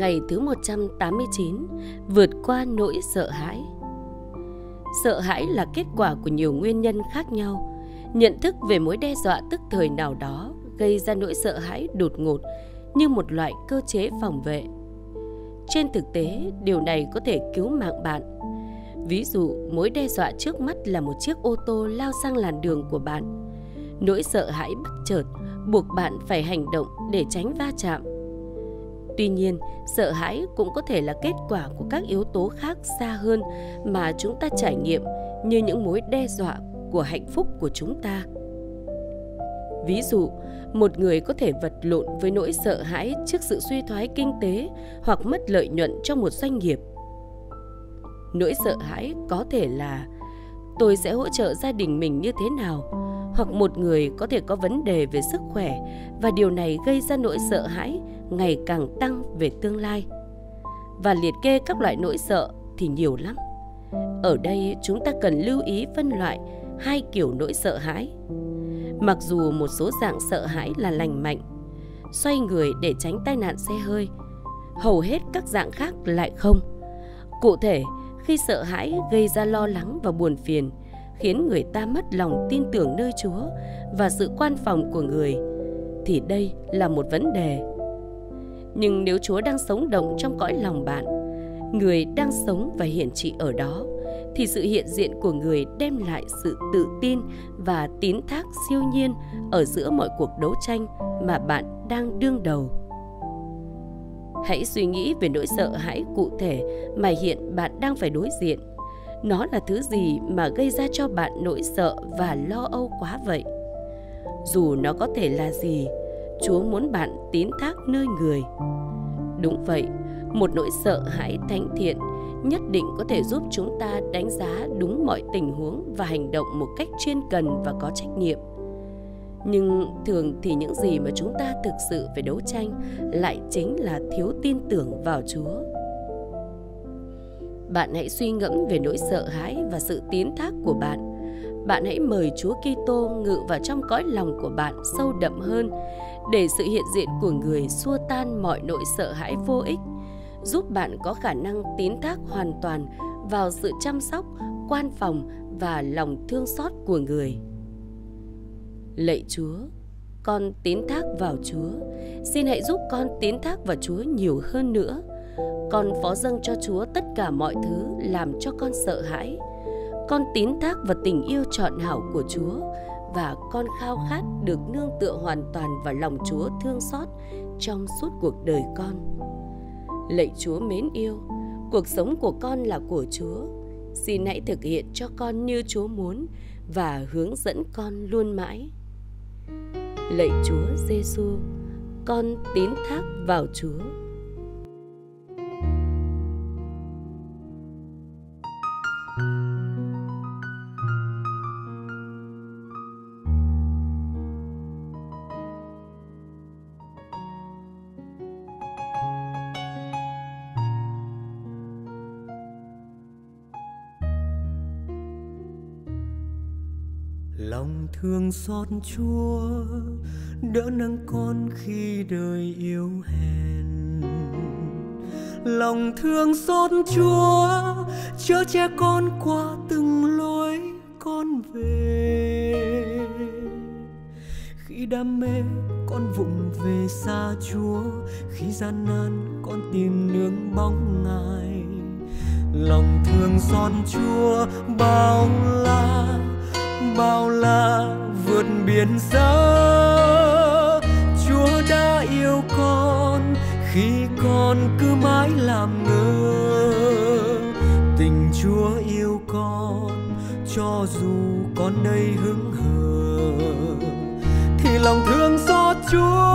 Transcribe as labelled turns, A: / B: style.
A: Ngày thứ 189, vượt qua nỗi sợ hãi. Sợ hãi là kết quả của nhiều nguyên nhân khác nhau. Nhận thức về mối đe dọa tức thời nào đó gây ra nỗi sợ hãi đột ngột như một loại cơ chế phòng vệ. Trên thực tế, điều này có thể cứu mạng bạn. Ví dụ, mối đe dọa trước mắt là một chiếc ô tô lao sang làn đường của bạn. Nỗi sợ hãi bất chợt buộc bạn phải hành động để tránh va chạm. Tuy nhiên, sợ hãi cũng có thể là kết quả của các yếu tố khác xa hơn mà chúng ta trải nghiệm như những mối đe dọa của hạnh phúc của chúng ta. Ví dụ, một người có thể vật lộn với nỗi sợ hãi trước sự suy thoái kinh tế hoặc mất lợi nhuận trong một doanh nghiệp. Nỗi sợ hãi có thể là tôi sẽ hỗ trợ gia đình mình như thế nào, hoặc một người có thể có vấn đề về sức khỏe và điều này gây ra nỗi sợ hãi ngày càng tăng về tương lai. Và liệt kê các loại nỗi sợ thì nhiều lắm. Ở đây chúng ta cần lưu ý phân loại hai kiểu nỗi sợ hãi. Mặc dù một số dạng sợ hãi là lành mạnh, xoay người để tránh tai nạn xe hơi, hầu hết các dạng khác lại không. Cụ thể, khi sợ hãi gây ra lo lắng và buồn phiền, khiến người ta mất lòng tin tưởng nơi Chúa và sự quan phòng của người, thì đây là một vấn đề. Nhưng nếu Chúa đang sống động trong cõi lòng bạn, người đang sống và hiển trị ở đó, thì sự hiện diện của người đem lại sự tự tin và tín thác siêu nhiên ở giữa mọi cuộc đấu tranh mà bạn đang đương đầu. Hãy suy nghĩ về nỗi sợ hãi cụ thể mà hiện bạn đang phải đối diện. Nó là thứ gì mà gây ra cho bạn nỗi sợ và lo âu quá vậy? Dù nó có thể là gì chúa muốn bạn tín thác nơi người. Đúng vậy, một nỗi sợ hãi thánh thiện nhất định có thể giúp chúng ta đánh giá đúng mọi tình huống và hành động một cách chuyên cần và có trách nhiệm. Nhưng thường thì những gì mà chúng ta thực sự phải đấu tranh lại chính là thiếu tin tưởng vào chúa. Bạn hãy suy ngẫm về nỗi sợ hãi và sự tiến thác của bạn. Bạn hãy mời Chúa Kitô ngự vào trong cõi lòng của bạn sâu đậm hơn để sự hiện diện của người xua tan mọi nỗi sợ hãi vô ích giúp bạn có khả năng tín thác hoàn toàn vào sự chăm sóc, quan phòng và lòng thương xót của người. Lạy Chúa, con tín thác vào Chúa. Xin hãy giúp con tín thác vào Chúa nhiều hơn nữa. Con phó dâng cho Chúa tất cả mọi thứ làm cho con sợ hãi. Con tín thác vào tình yêu trọn hảo của Chúa và con khao khát được nương tựa hoàn toàn vào lòng Chúa thương xót trong suốt cuộc đời con. Lạy Chúa mến yêu, cuộc sống của con là của Chúa. Xin hãy thực hiện cho con như Chúa muốn và hướng dẫn con luôn mãi. Lạy Chúa Giêsu, con tín thác vào Chúa.
B: Lòng thương xót chúa, đỡ nâng con khi đời yếu hèn. Lòng thương xót chúa chở che con qua từng lối con về. Khi đam mê, con vụng về xa chúa. Khi gian nan, con tìm nương bóng ngài. Lòng thương xót chúa bao la bao la vượt biển xa. Chúa đã yêu con, khi con cứ mãi làm ngơ. Tình chúa yêu con, cho dù con đây hững hờ. Thì lòng thương xót chúa